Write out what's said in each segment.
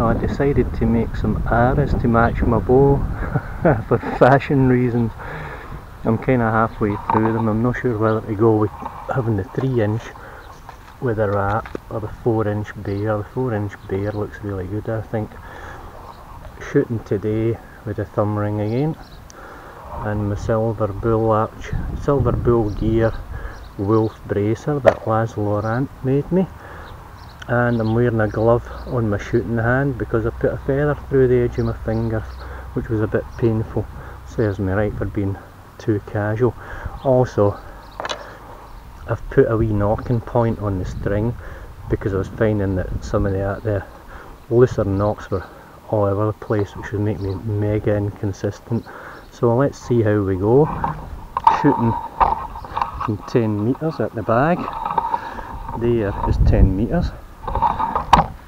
I decided to make some arrows to match my bow for fashion reasons. I'm kind of halfway through them. I'm not sure whether to go with having the 3 inch with a wrap or the 4 inch bare. The 4 inch bare looks really good I think. Shooting today with a thumb ring again and my SilverBull arch, SilverBull gear wolf bracer that Laz Laurent made me and I'm wearing a glove on my shooting hand because I put a feather through the edge of my finger which was a bit painful. Serves me right for being too casual. Also I've put a wee nocking point on the string because I was finding that some of the, uh, the looser nocks were all over the place which would make me mega inconsistent. So let's see how we go. Shooting from 10 metres at the bag. There is 10 metres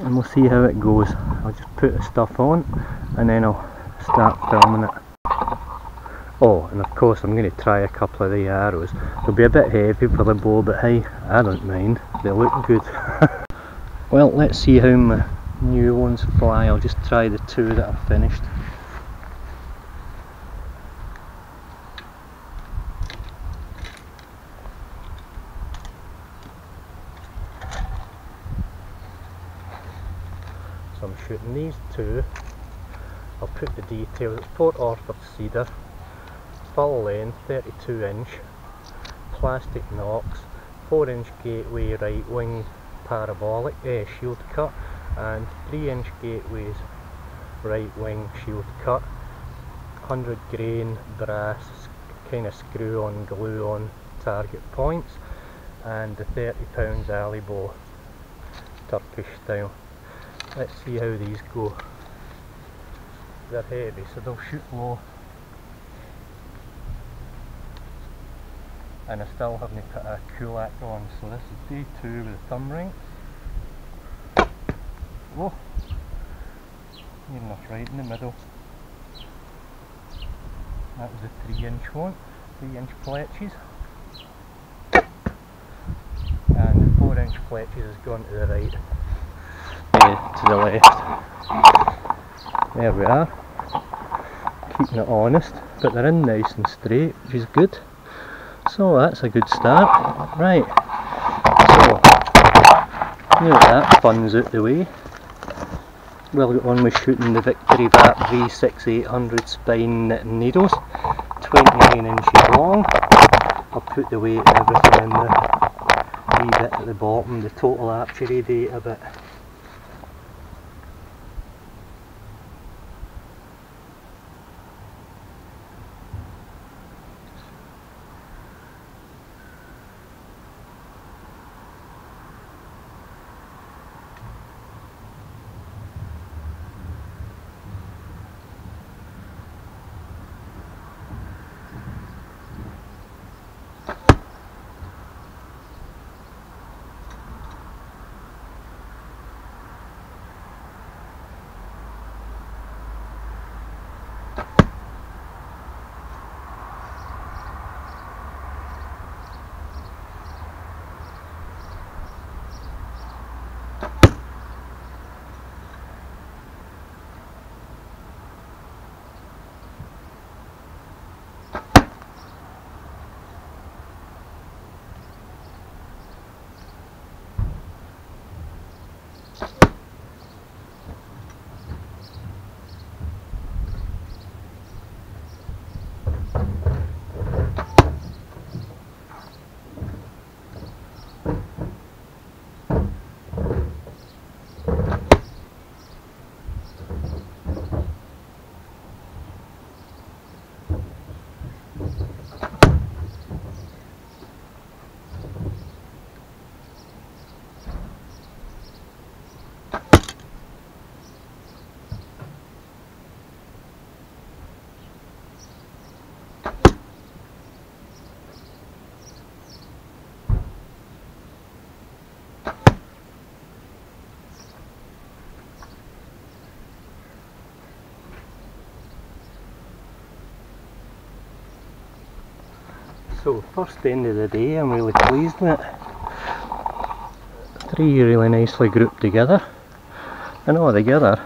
and we'll see how it goes. I'll just put the stuff on and then I'll start filming it. Oh, and of course I'm going to try a couple of the arrows. They'll be a bit heavy for the bow, but hey, I don't mind. They look good. well, let's see how my new ones fly. I'll just try the two that are finished. So I'm shooting these two. I'll put the details. It's Port Orford cedar, full length, 32 inch, plastic nocks, 4 inch gateway right wing parabolic eh, shield cut, and 3 inch gateways right wing shield cut. 100 grain brass kind of screw on glue on target points and the 30 pounds Alibow Turkish style let's see how these go. They're heavy so they'll shoot low and I still haven't put a kulak on so this is day 2 with the thumb ring. Whoa near enough right in the middle. That was a 3 inch one 3 inch fletches and the 4 inch fletches has gone to the right to the left. There we are. Keeping it honest, but they're in nice and straight, which is good. So that's a good start. Right. So now that fun's out the way, we'll get on with shooting the Victory VAP V6800 spine knitting needles, 29 inches long. I'll put the weight and everything in the wee bit at the bottom, the total archery data bit. So first end of the day I'm really pleased with it. Three really nicely grouped together. And all together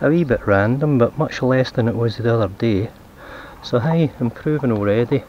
a wee bit random but much less than it was the other day. So hi improving already